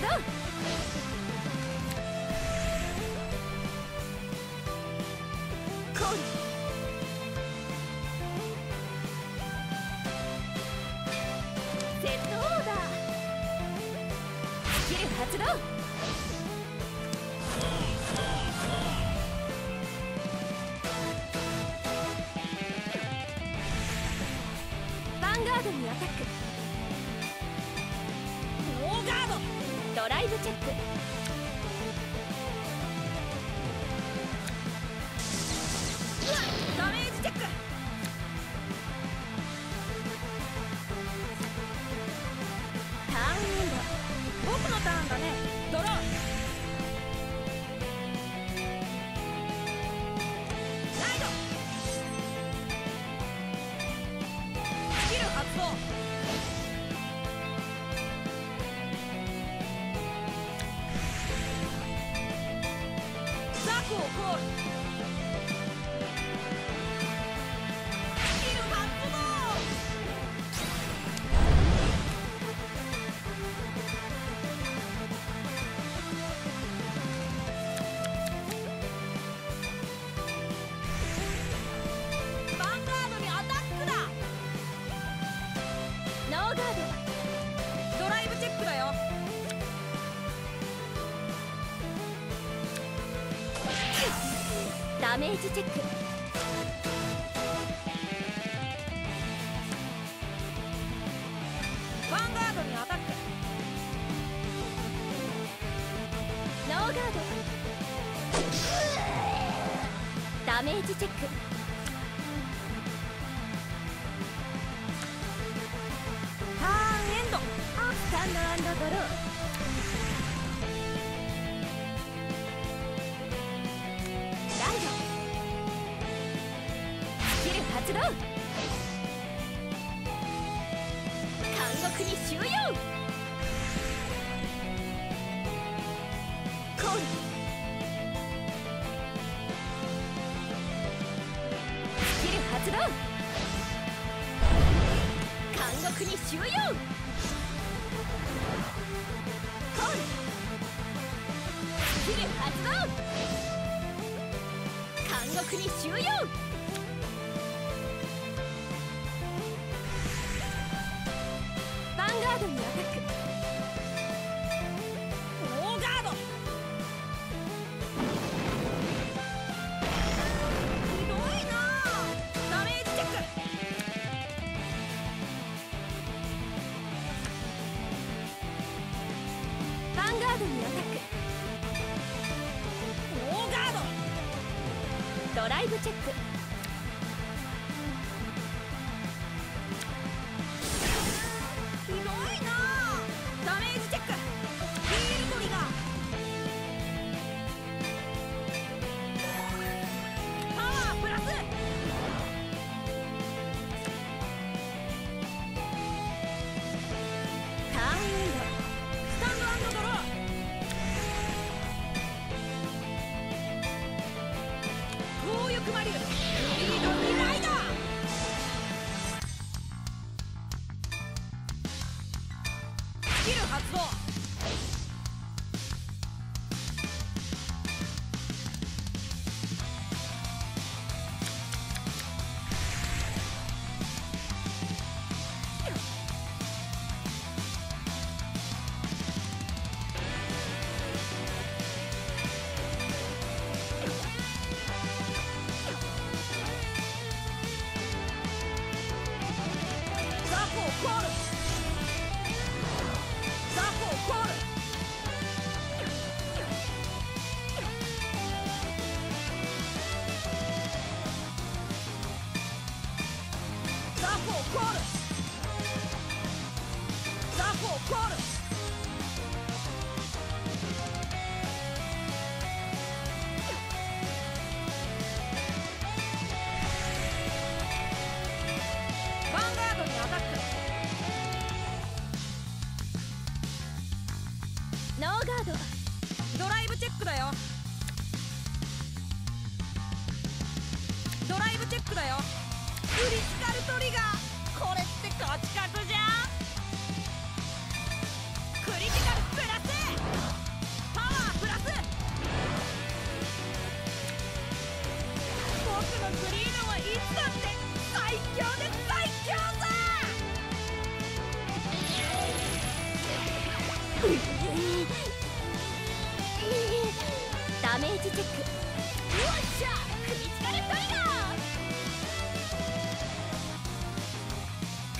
ードス動 quarter. Top four.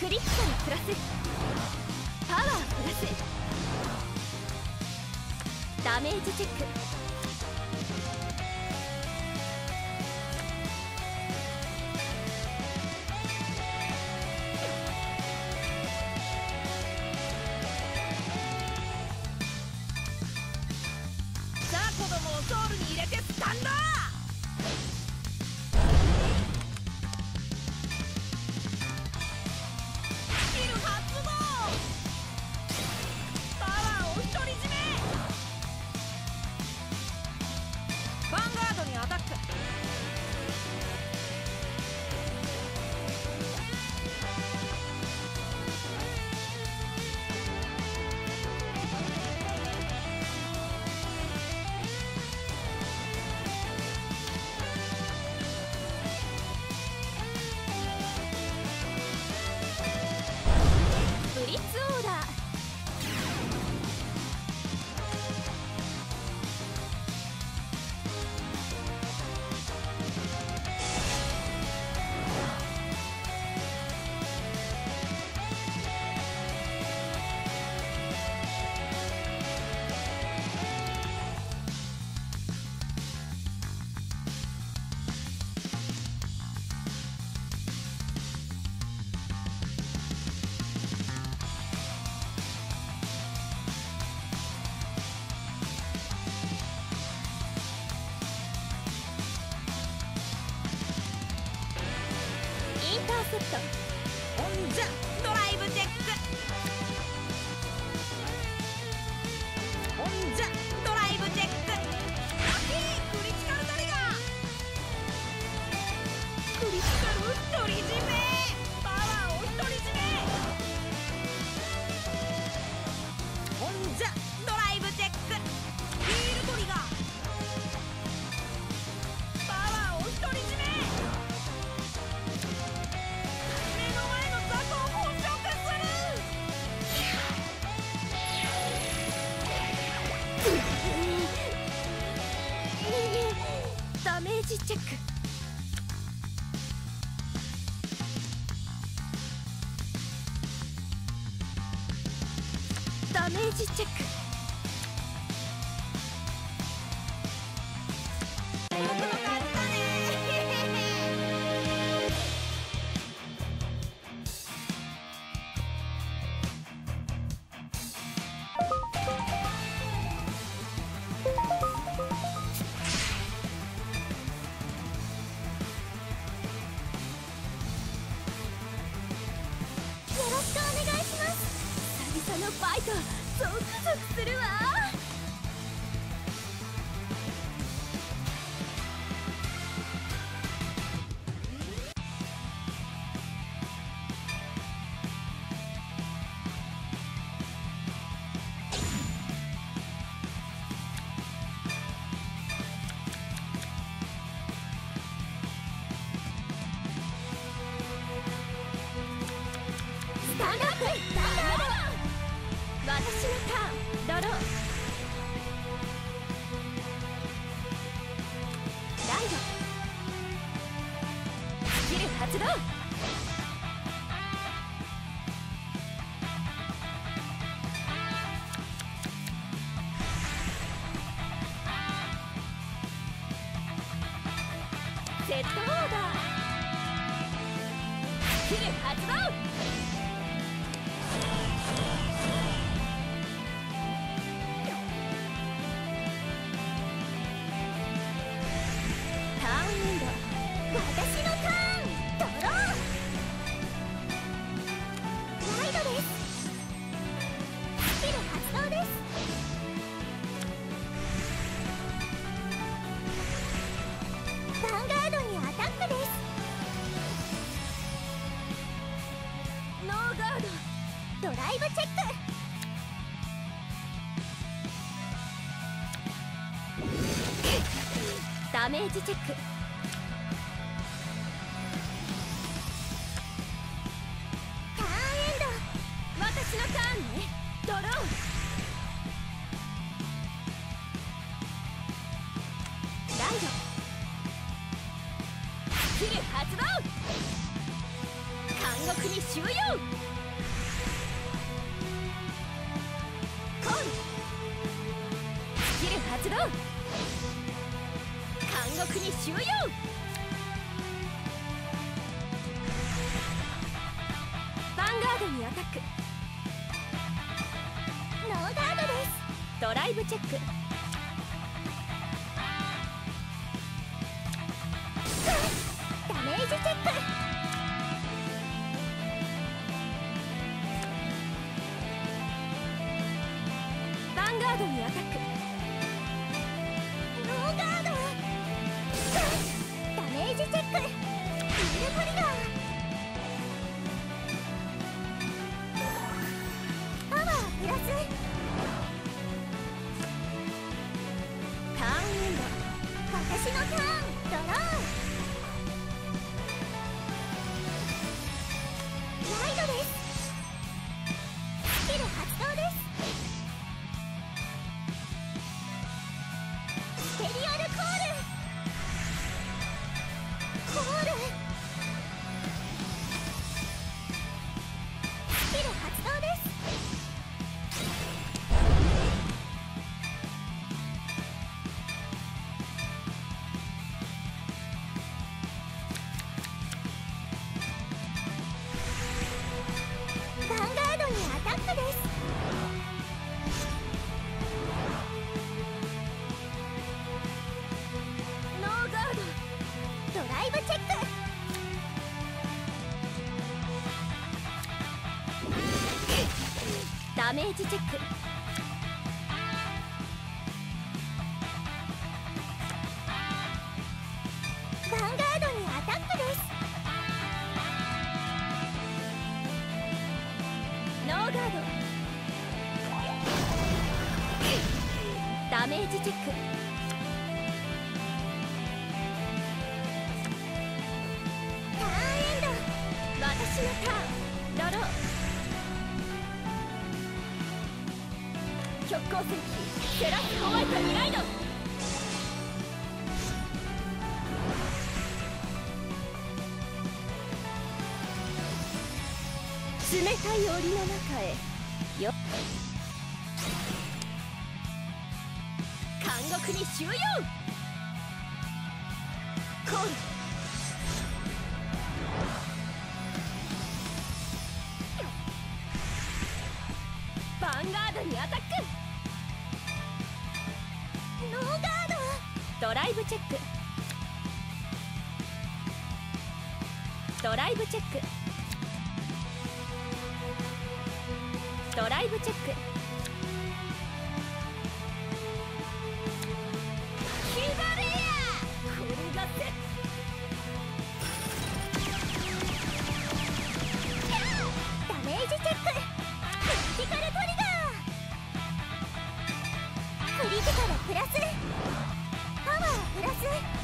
クリティカルプラスパワープラス。ダメージチェック。セットチェックダメージチェック。しまった。ドロー。メージチェックージチェック。ヴァンガードにアタックです。ノーガード。ダメージチェック。セラスホワイトミライド。冷たい檻の中へ。よ監獄に収容。ック。ドライブチェック。ダメージチェック。クリティカルリーリティカルプラス。パワープラス。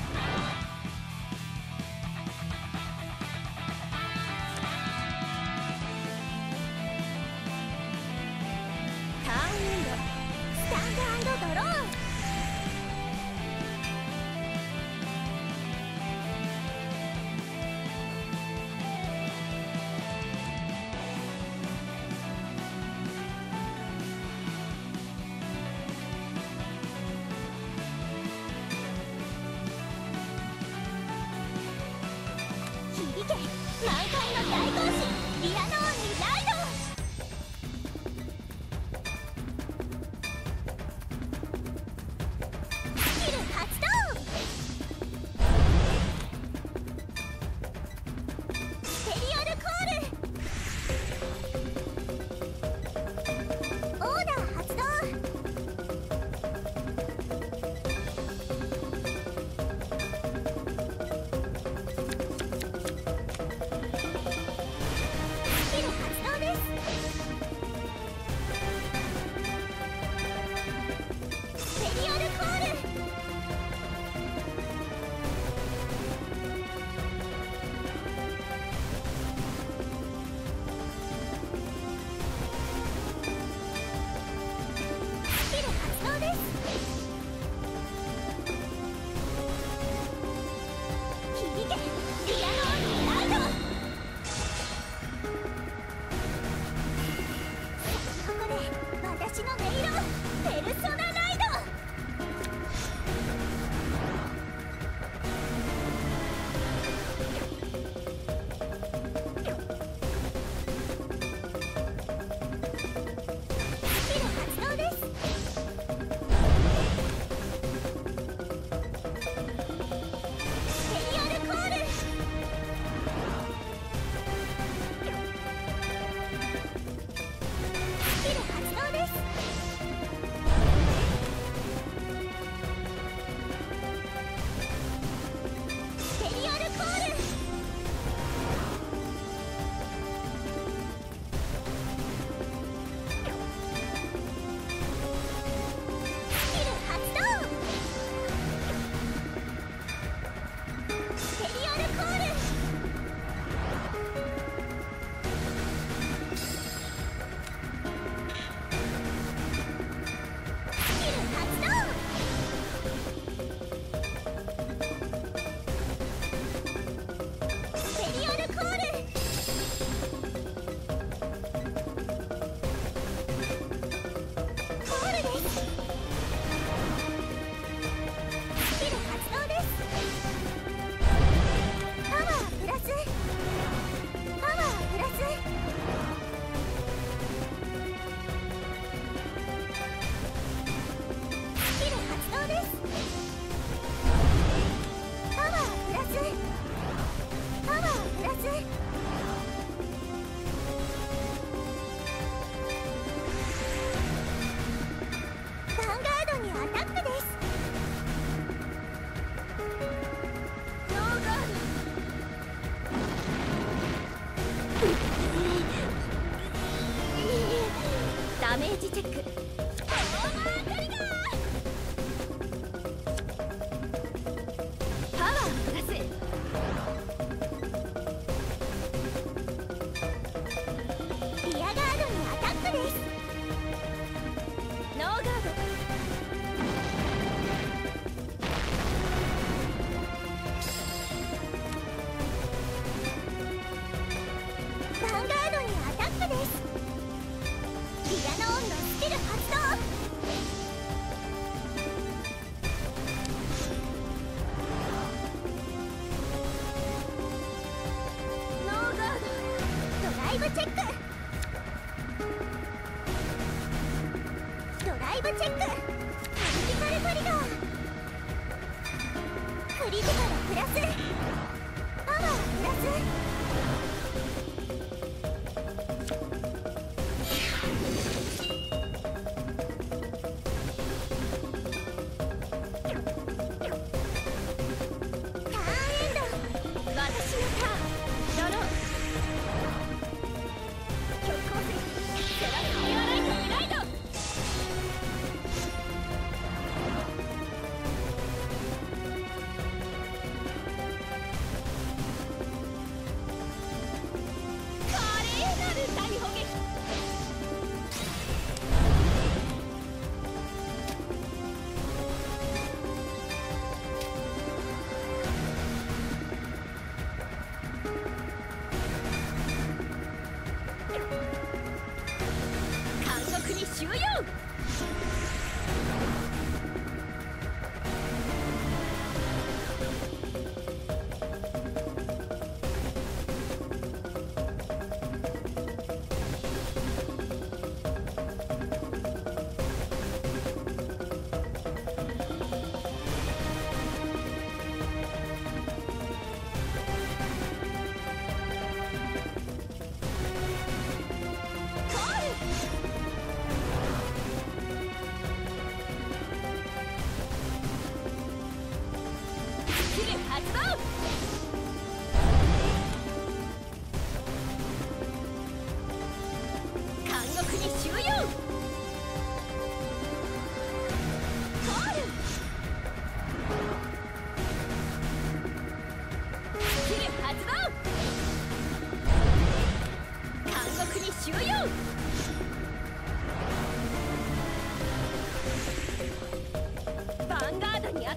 ンガードにド。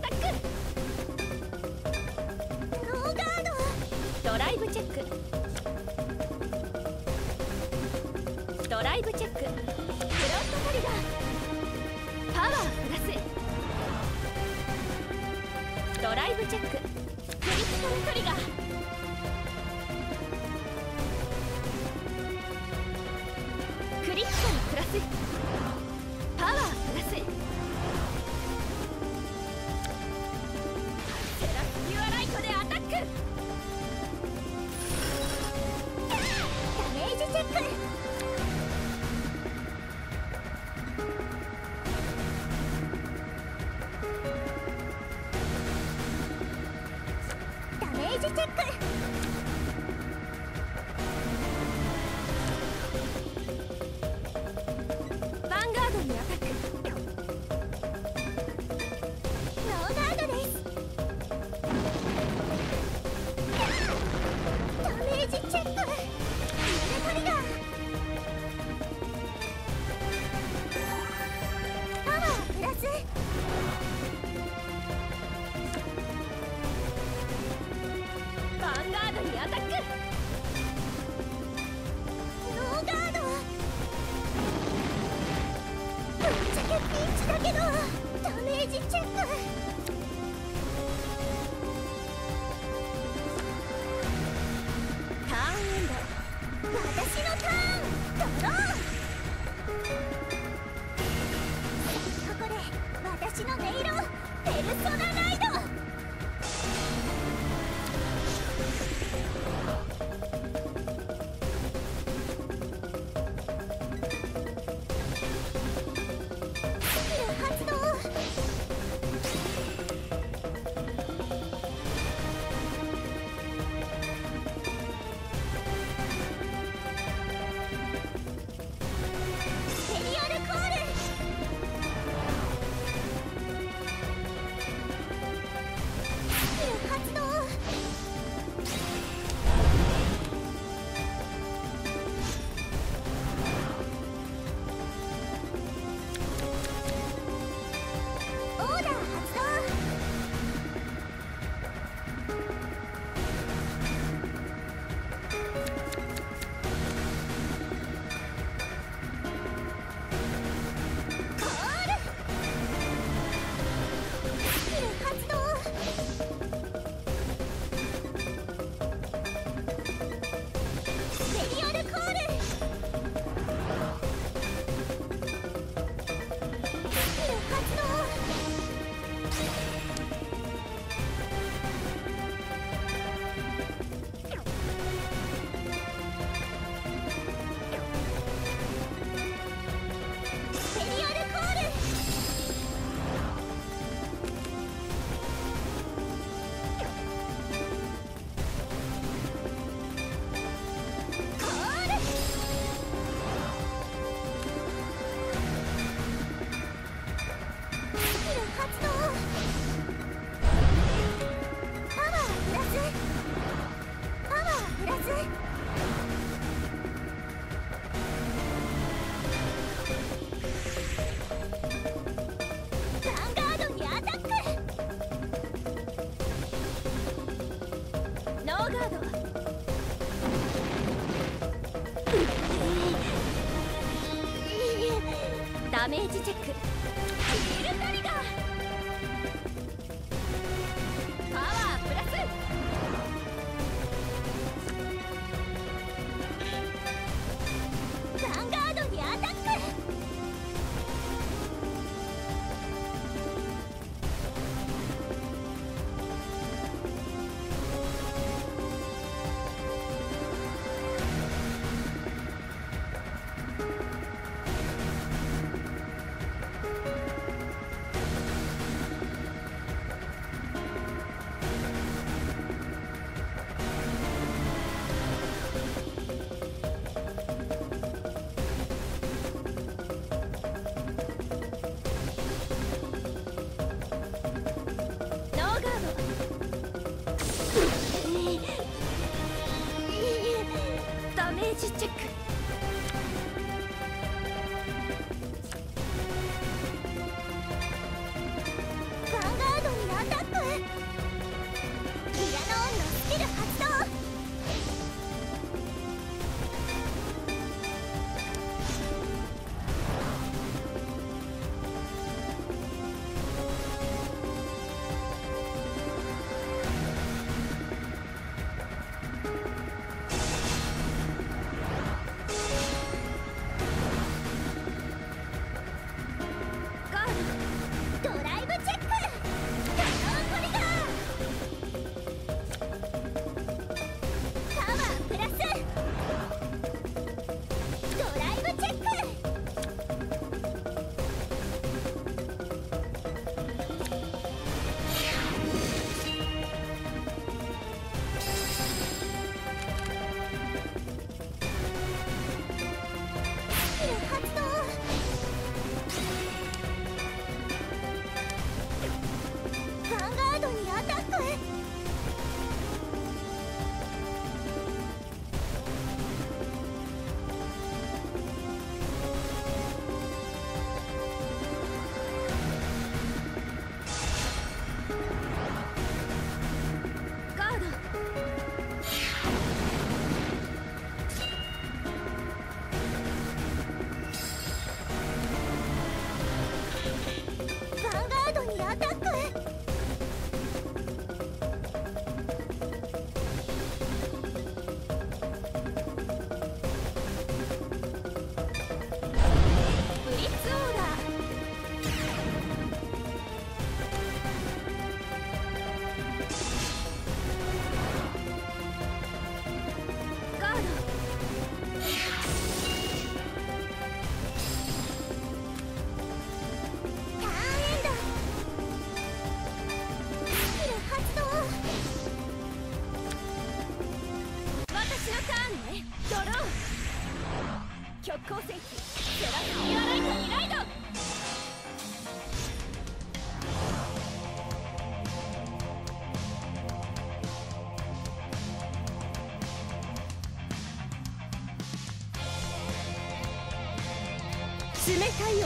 ライブチェック。ドライブチェック。フロントリパワープラス。ドライブチェック。クリルトリガー。ちっちゃい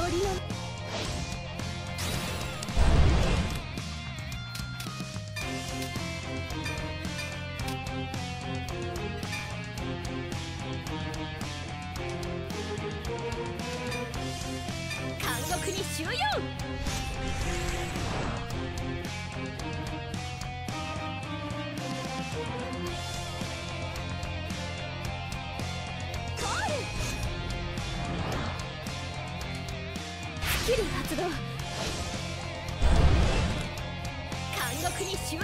オリオンスキル発動。監獄に収容。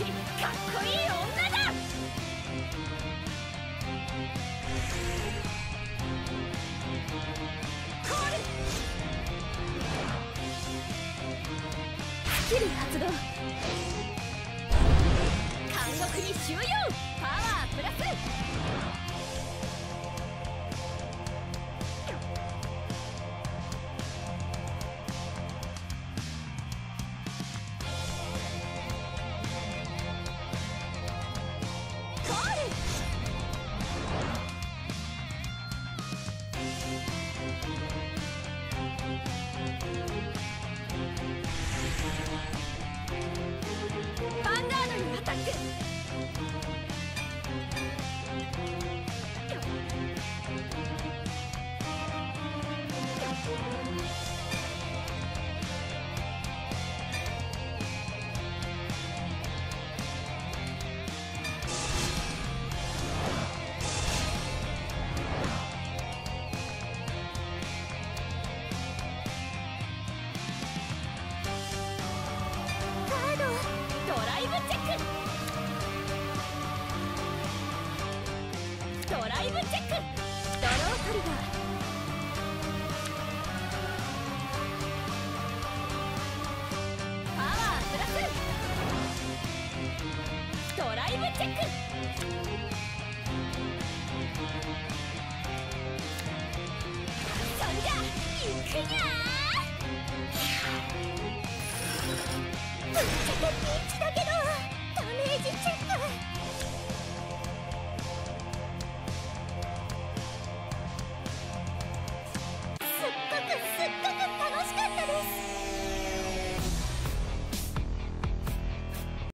かっこいいよ。